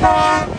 Bye.